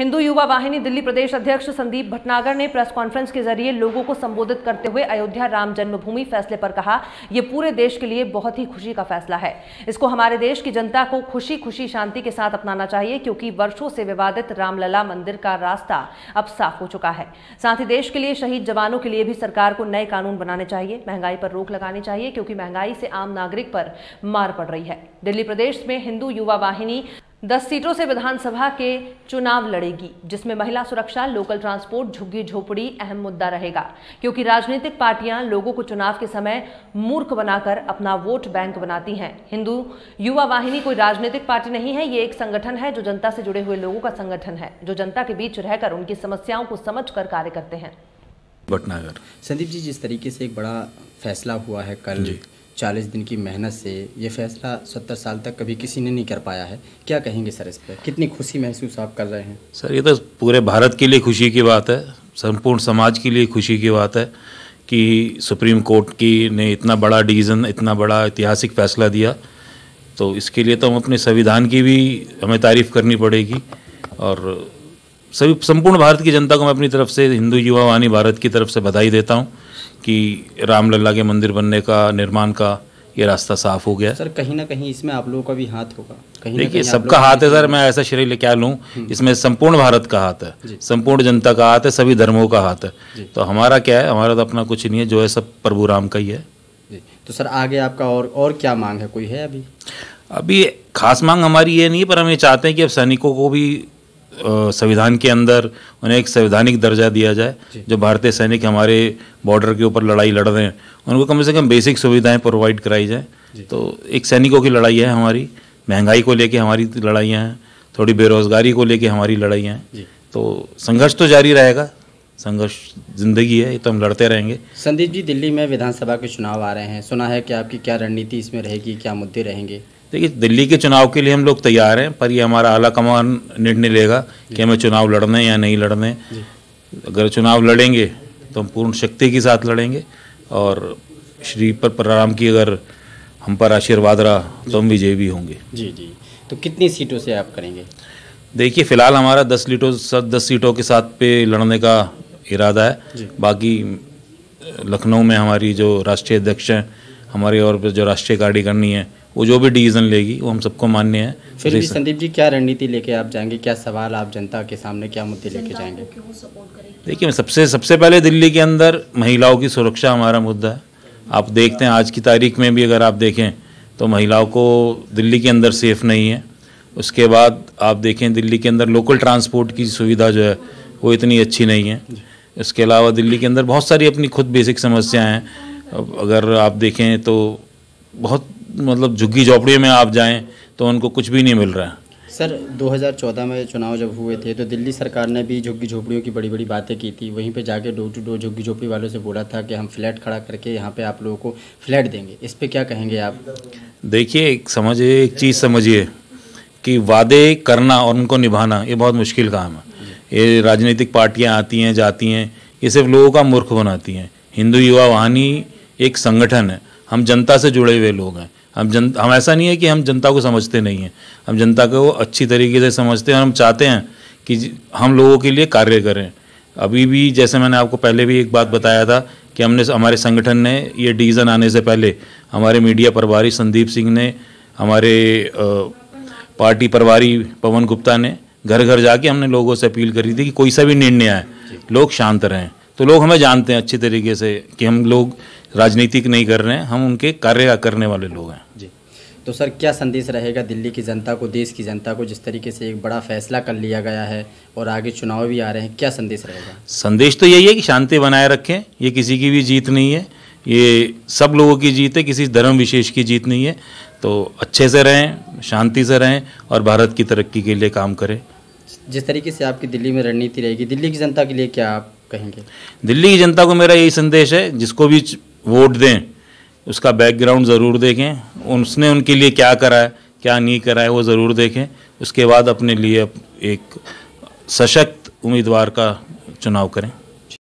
हिंदू युवा वाहिनी दिल्ली प्रदेश अध्यक्ष संदीप भटनागर ने press conference के ज़रिए लोगों को संबोधित करते हुए अयोध्या राम जन्मभूमि फैसले पर कहा यह पूरे देश के लिए बहुत ही खुशी का फैसला है। इसको हमारे देश की जनता को खुशी खुशी शांति के साथ अपनाना चाहिए, क्योंकि वर्षों से विवादित रामलला मंदिर का रास्ता अब साफ़ हो चुका है। साथ ही देश के लिए शहीद जवानों के लिए भी सरकार को नए कानून बनाने चाहिए। महँगाई पर रोक लगानी चाहिए, क्योंकि महँगाई से आम नागरिक पर मार पड़ रही है। दिल्ली प्रदेश में हिंदू युवा वाहिनी दस सीटों से विधानसभा के चुनाव लड़ेगी जिसमें महिला सुरक्षा लोकल ट्रांसपोर्ट झुग्गी झोपड़ी अहम मुद्दा रहेगा। क्योंकि राजनीतिक पार्टियाँ लोगों को चुनाव के समय मूर्ख बनाकर अपना वोट बैंक बनाती हैं। हिंदू युवा वाहिनी कोई राजनीतिक पार्टी नहीं है ये एक संगठन है जो जनता से जुड़े हुए लोगों का संगठन है जो जनता के बीच रहकर उनकी समस्याओं को समझ कर कार्य करते हैं। भटनागर। संदीप जी जिस तरीके से एक बड़ा फैसला हुआ है कल जी। चालीस दिन की मेहनत से ये फैसला सत्तर साल तक कभी किसी ने नहीं कर पाया है। क्या कहेंगे सर इस पर कितनी खुशी महसूस आप कर रहे हैं? सर, ये तो पूरे भारत के लिए खुशी की बात है। संपूर्ण समाज के लिए खुशी की बात है कि सुप्रीम कोर्ट की ने इतना बड़ा डिसीज़न, इतना बड़ा ऐतिहासिक फैसला दिया। तो इसके लिए तो हम अपने संविधान की भी हमें तारीफ़ करनी पड़ेगी और सभी, संपूर्ण भारत की जनता को मैं अपनी तरफ़ से, हिंदू युवा वानी भारत की तरफ़ से बधाई देता हूँ। कि रामलला के मंदिर बनने का निर्माण का ये रास्ता साफ़ हो गया। सर कहीं ना कहीं इसमें आप लोगों का भी हाथ होगा। कहीं देखिए सबका हाथ है सर मैं ऐसा श्रेय क्या लूँ इसमें संपूर्ण भारत का हाथ है। संपूर्ण जनता का हाथ है सभी धर्मों का हाथ है। तो हमारा क्या है हमारा तो अपना कुछ नहीं है जो है सब प्रभु राम का ही है। जी। तो सर आगे आपका और और क्या मांग है कोई है अभी? अभी खास मांग हमारी ये नहीं है पर हम ये चाहते हैं कि अब सैनिकों को भी संविधान के अंदर उन्हें एक संवैधानिक दर्जा दिया जाए जो। भारतीय सैनिक हमारे बॉर्डर के ऊपर लड़ाई लड़ रहे हैं। उनको कम से कम बेसिक सुविधाएँ प्रोवाइड कराई जाए। तो एक सैनिकों की लड़ाई है हमारी महँगाई को लेके हमारी लड़ाइयाँ हैं थोड़ी बेरोजगारी को लेके हमारी लड़ाइयाँ हैं। तो संघर्ष तो जारी रहेगा संघर्ष ज़िंदगी है ये तो हम लड़ते रहेंगे। संदीप जी दिल्ली में विधानसभा के चुनाव आ रहे हैं सुना है कि आपकी क्या रणनीति इसमें रहेगी क्या मुद्दे रहेंगे? देखिए दिल्ली के चुनाव के लिए हम लोग तैयार हैं पर ये हमारा आला कमान निर्णय लेगा कि हमें चुनाव लड़ने या नहीं लड़ने। अगर चुनाव लड़ेंगे तो हम पूर्ण शक्ति के साथ लड़ेंगे और श्री पर प्रराम की अगर हम पर आशीर्वाद रहा तो हम विजयी भी होंगे। जी जी। तो कितनी सीटों से आप करेंगे? देखिए फ़िलहाल हमारा दस सीटों दस सीटों के साथ पे लड़ने का इरादा है। बाकी लखनऊ में हमारी जो राष्ट्रीय अध्यक्ष हैं हमारी और जो राष्ट्रीय करनी है वो जो भी डिसीज़न लेगी वो हम सबको मान्य है। फिर भी संदीप जी क्या रणनीति लेके आप जाएँगे? क्या सवाल आप जनता के सामने क्या मुद्दे लेके जाएँगे? देखिए मैं सबसे सबसे पहले दिल्ली के अंदर महिलाओं की सुरक्षा हमारा मुद्दा है। आप देखते हैं आज की तारीख में भी अगर आप देखें तो महिलाओं को दिल्ली के अंदर सेफ़ नहीं है। उसके बाद आप देखें दिल्ली के अंदर लोकल ट्रांसपोर्ट की सुविधा जो है वो इतनी अच्छी नहीं है। इसके अलावा दिल्ली के अंदर बहुत सारी अपनी खुद बेसिक समस्याएँ हैं। अगर आप देखें तो बहुत मतलब झुग्गी झोपड़ी में आप जाएँ तो उनको कुछ भी नहीं मिल रहा। है सर 2014 में चुनाव जब हुए थे तो दिल्ली सरकार ने भी झुग्गी झोपड़ियों की बड़ी बड़ी बातें की थी। वहीं पे जाके डोर टू डोर झुग्गी झोपड़ी वालों से बोला था कि हम फ्लैट खड़ा करके यहाँ पे आप लोगों को फ्लैट देंगे। इस पे क्या कहेंगे आप? देखिए एक समझिए एक चीज़ समझिए कि वादे करना और उनको निभाना ये बहुत मुश्किल काम है। ये राजनीतिक पार्टियाँ आती हैं जाती हैं ये सिर्फ़ लोगों का मूर्ख बनाती हैं। हिंदू युवा वाहिनी एक संगठन है। हम जनता से जुड़े हुए लोग हैं। हम जन हम ऐसा नहीं है कि हम जनता को समझते नहीं हैं। हम जनता को अच्छी तरीके से समझते हैं और हम चाहते हैं कि हम लोगों के लिए कार्य करें। अभी भी जैसे मैंने आपको पहले भी एक बात बताया था कि हमने हमारे संगठन ने ये डिवीज़न आने से पहले हमारे मीडिया प्रभारी संदीप सिंह ने हमारे पार्टी प्रभारी पवन गुप्ता ने घर घर जाके हमने लोगों से अपील करी थी कि कोई सा भी निर्णय आए। लोग शांत रहें। तो लोग हमें जानते हैं अच्छी तरीके से कि हम लोग राजनीतिक नहीं कर रहे हैं हम उनके कार्य करने वाले लोग हैं। जी। तो सर क्या संदेश रहेगा दिल्ली की जनता को देश की जनता को जिस तरीके से एक बड़ा फैसला कर लिया गया है और आगे चुनाव भी आ रहे हैं क्या संदेश रहेगा? संदेश तो यही है कि शांति बनाए रखें ये किसी की भी जीत नहीं है ये सब लोगों की जीत है किसी धर्म विशेष की जीत नहीं है। तो अच्छे से रहें शांति से रहें और भारत की तरक्की के लिए काम करें। जिस तरीके से आपकी दिल्ली में रणनीति रहेगी दिल्ली की जनता के लिए क्या आप कहेंगे? दिल्ली की जनता को मेरा यही संदेश है जिसको भी वोट दें, उसका बैकग्राउंड ज़रूर देखें, उसने उनके लिए क्या करा है, क्या नहीं करा है, वो ज़रूर देखें, उसके बाद अपने लिए एक सशक्त उम्मीदवार का चुनाव करें।